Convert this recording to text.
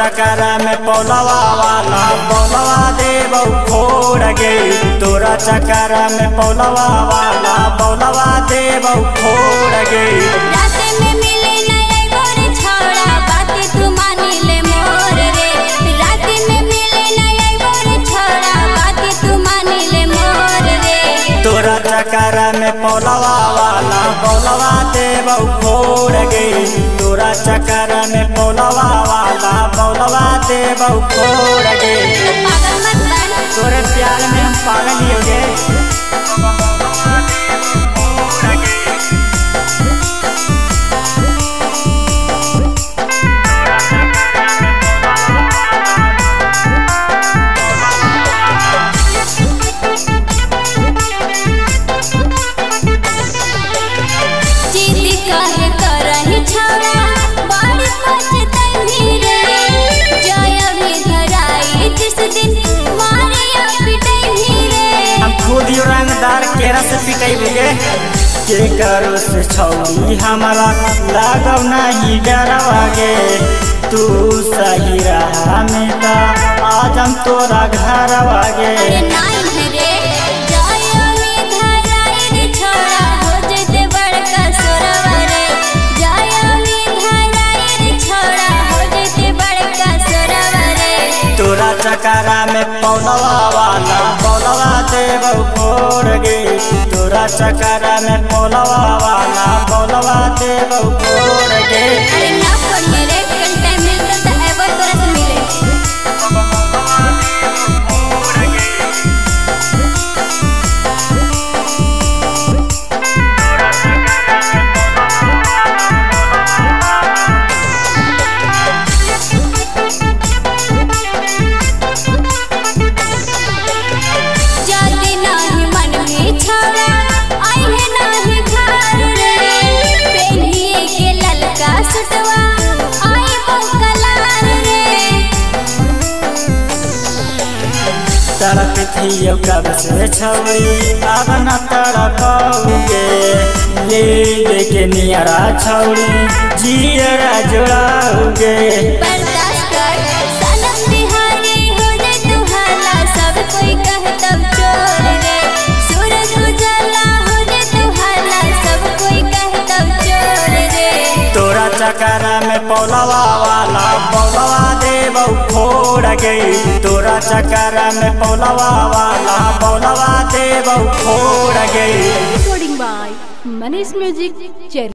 चकरा में पौलवा वाला पौलवा देव फोड़ गे तोरा चकर में पौलवा वाला पौलवा देव फोड़ गे रे में पौलवा वाला पौलवा देव फोड़ गई। तोरा चक्कर में पौलवा वाला पौलवा देव फोड़ गे पागल मत बन। तोरे प्यार में हम केरा से पिटाई बुगे के? करो से छौरी हमारा लागव नहीं डरवा गे तू सही रहा में ता आज हम तोरा घर वागे है हो हो तोरा चकरा में पौलवा वाला पौलवा देव गे। तोरा चकर में पौलवा वाला बोलवा देव गे। अरे ना पढ़िए तड़प थी कब से छौरी अब न तड़पौगे ले देखे नियरा छौरी। जियरा जुड़ाओगे चकरा में पौलवा वाला, पौलवा देव फोड़ गई तोरा चकरा में पौलवा वाला, पौलवा देव फोड़ गई recording by Manish music Cherry.